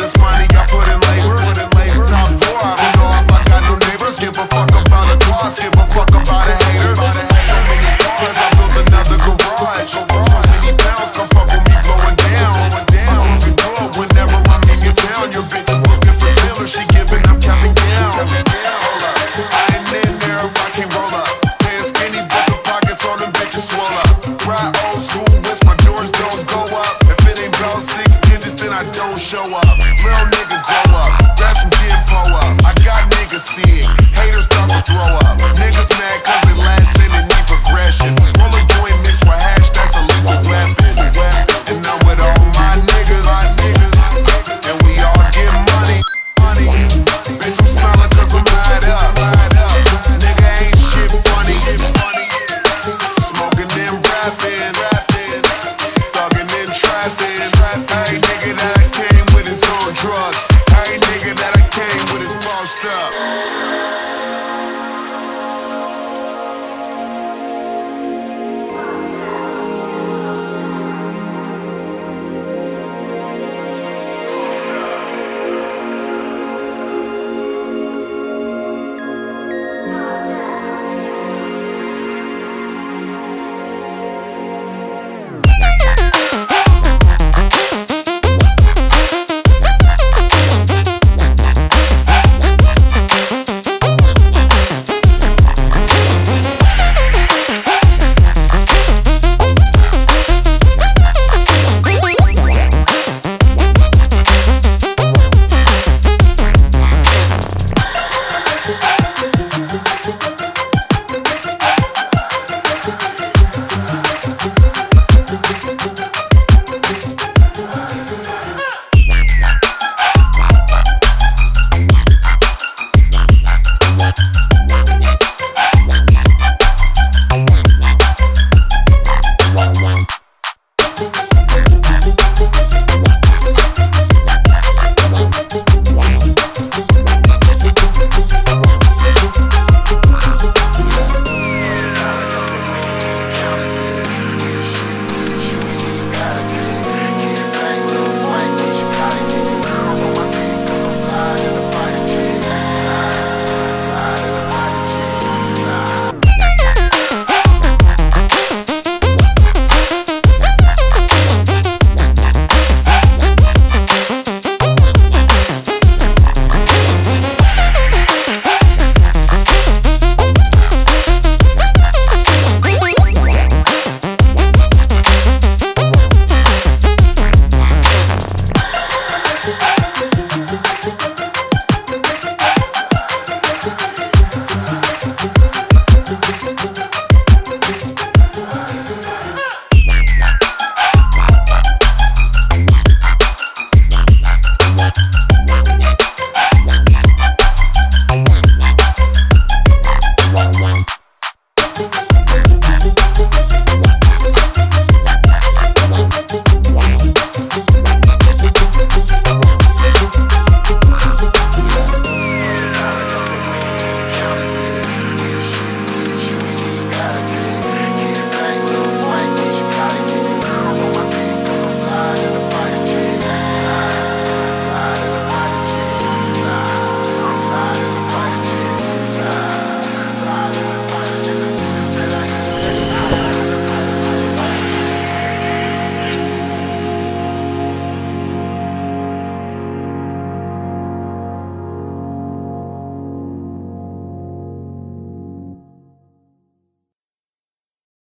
this money, I put in labor. Put in labor. Top four, I don't know if I got new neighbors. Give a fuck about a boss, give a fuck about a hater. So many cars, I built another garage. So many pounds, come fuck with me blowing down. Must move the door whenever I'm in your town. Your bitch is looking for Taylor, she giving, up counting down. Hold up, I ain't in there rock and roll up. Pants skinny, but the pockets on them bitches swell up. Ride old school, wish my doors don't go up blow six digits, then I don't show up. Little nigga grow up, grab some gin, pull up. I got niggas sick.